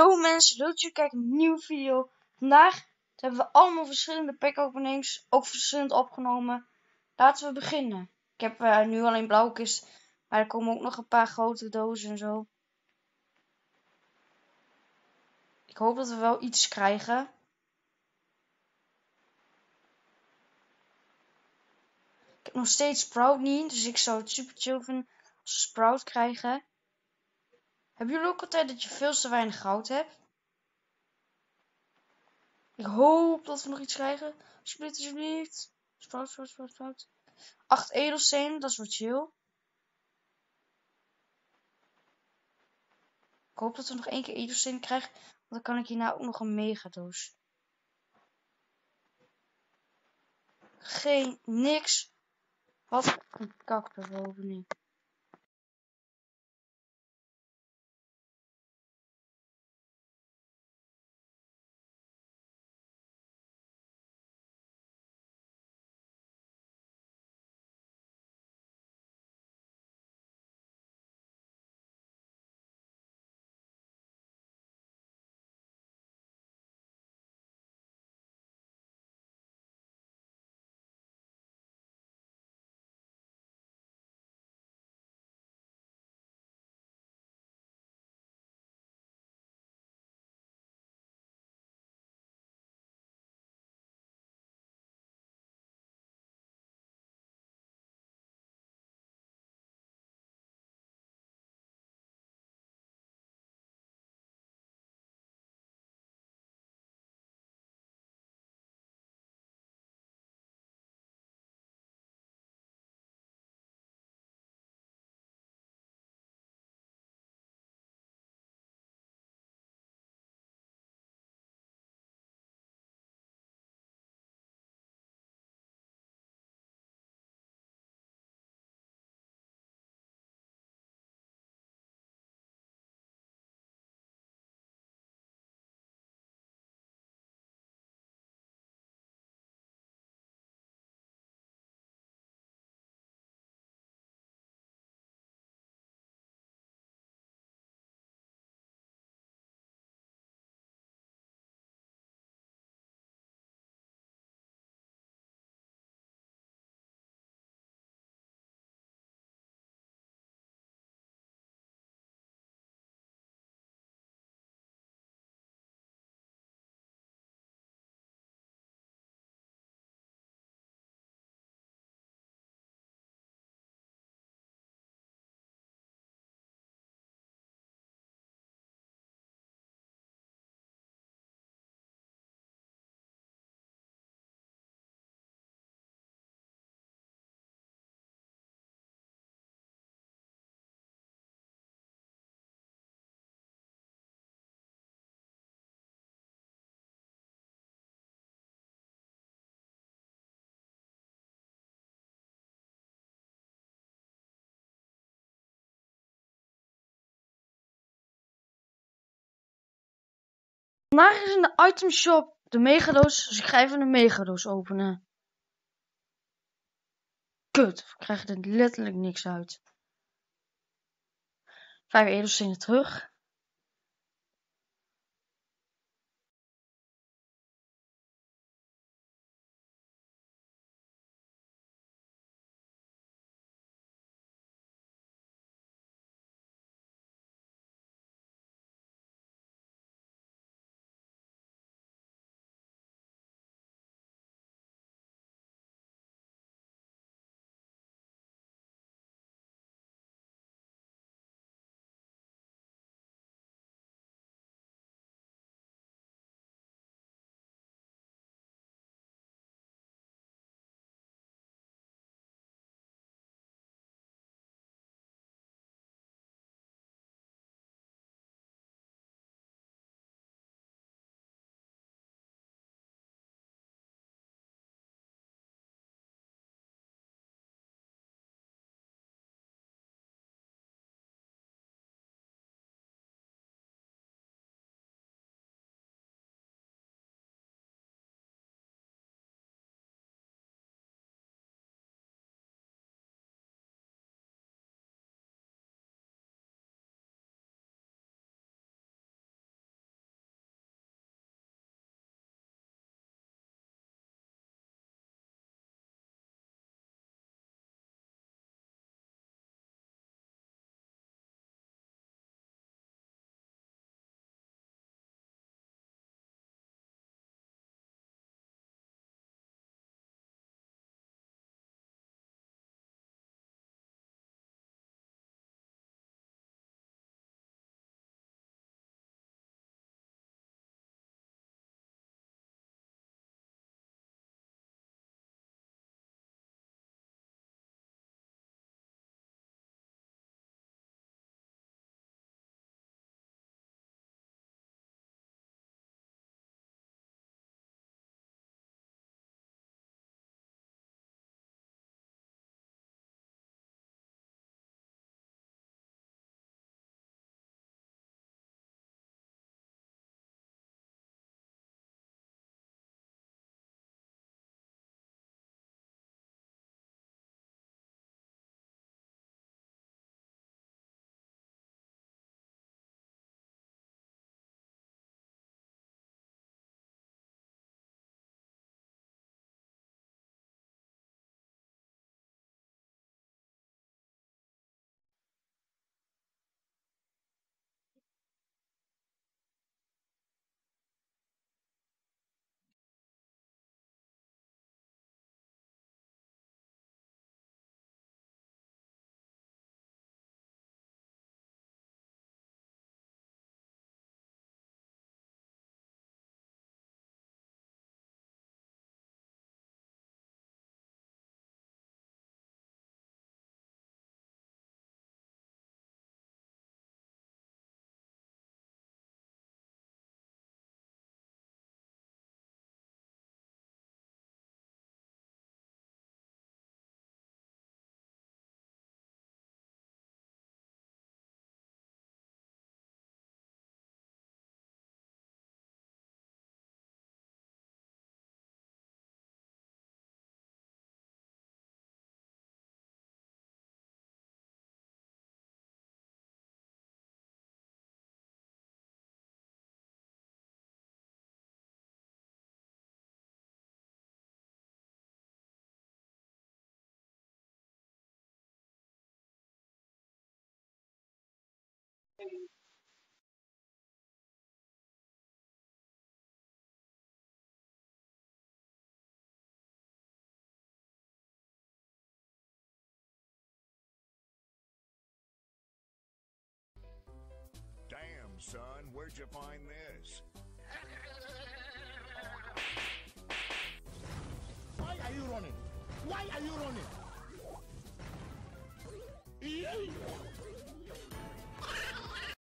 Yo mensen, leuk dat jullie kijken naar een nieuwe video. Vandaag hebben we allemaal verschillende pack openings, ook verschillend opgenomen. Laten we beginnen. Ik heb uh, nu alleen blauwe kist, maar er komen ook nog een paar grote dozen en zo. Ik hoop dat we wel iets krijgen. Ik heb nog steeds Sprout niet, dus ik zou het super chill vinden als we Sprout krijgen. Hebben jullie ook altijd dat je veel te weinig goud hebt? Ik hoop dat we nog iets krijgen. Alsjeblieft, alsjeblieft. Sprout, sprout, sprout, sprout. 8 edelstenen, dat is wat chill. Ik hoop dat we nog één keer edelstenen krijgen. Want dan kan ik hierna ook nog een megadoos. Geen, niks. Wat een kak bovenin. Vandaag is in de item shop de megadoos, dus ik ga even een megadoos openen. Kut, we krijgen er letterlijk niks uit. Vijf edelstenen terug. Damn, son, where'd you find this? Why are you running? Why are you running?